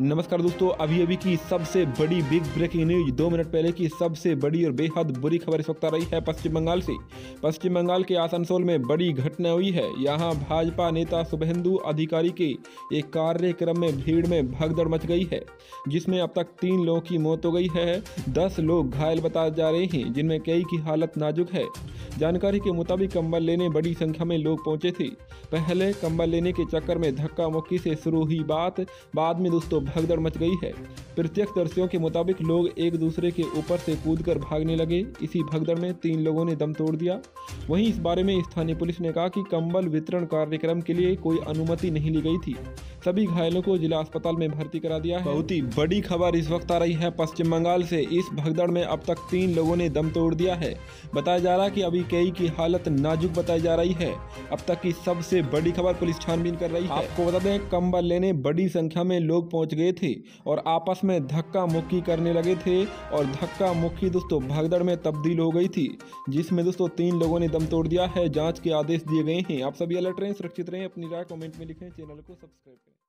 नमस्कार दोस्तों अभी अभी की सबसे बड़ी बिग ब्रेकिंग न्यूज़ दो मिनट पहले की सबसे बड़ी और बेहद बुरी खबर इस वक्त आ रही है पश्चिम बंगाल से। पश्चिम बंगाल के आसनसोल में बड़ी घटना हुई है। यहाँ भाजपा नेता शुभेंदु अधिकारी के एक कार्यक्रम में भीड़ में भगदड़ मच गई है, जिसमें अब तक तीन लोगों की मौत हो गई है। दस लोग घायल बताए जा रहे हैं, जिनमें कई की हालत नाजुक है। जानकारी के मुताबिक कंबल लेने बड़ी संख्या में लोग पहुँचे थे। पहले कंबल लेने के चक्कर में धक्का मुक्की से शुरू हुई बात। बाद में दोस्तों भगदड़ मच गई है। प्रत्यक्षदर्शियों के मुताबिक लोग एक दूसरे के ऊपर से कूदकर भागने लगे। इसी भगदड़ में तीन लोगों ने दम तोड़ दिया। वहीं इस बारे में स्थानीय पुलिस ने कहा कि कंबल वितरण कार्यक्रम के लिए कोई अनुमति नहीं ली गई थी। सभी घायलों को जिला अस्पताल में भर्ती करा दिया है। बहुत ही बड़ी खबर इस वक्त आ रही है पश्चिम बंगाल से। इस भगदड़ में अब तक तीन लोगों ने दम तोड़ दिया है। बताया जा रहा है कि अभी कई की हालत नाजुक बताई जा रही है। अब तक की सबसे बड़ी खबर पुलिस छानबीन कर रही है। आपको बता दें कंबल लेने बड़ी संख्या में लोग पहुँच गए थे और आपस में धक्का मुक्की करने लगे थे और धक्का मुक्की दोस्तों भगदड़ में तब्दील हो गई थी, जिसमें दोस्तों तीन लोगों ने दम तोड़ दिया है। जाँच के आदेश दिए गए हैं। आप सभी अलर्ट रहें, सुरक्षित रहें, अपनी राय कमेंट में लिखें, चैनल को सब्सक्राइब करें।